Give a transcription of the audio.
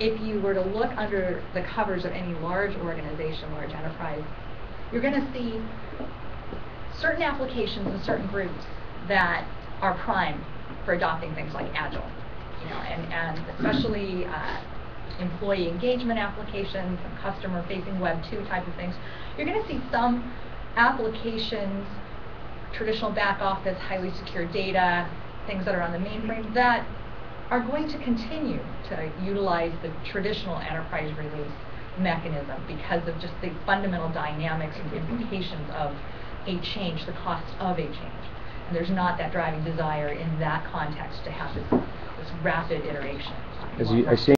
if you were to look under the covers of any large organization, large enterprise, you're going to see certain applications and certain groups that are prime for adopting things like Agile, you know, and, and especially uh, employee engagement applications and customer-facing Web 2 type of things. You're going to see some applications, traditional back office, highly secure data, things that are on the mainframe that are going to continue to utilize the traditional enterprise release mechanism because of just the fundamental dynamics and mm-hmm. implications of a change, the cost of a change. And there's not that driving desire in that context to have this, this rapid iteration. As you, I see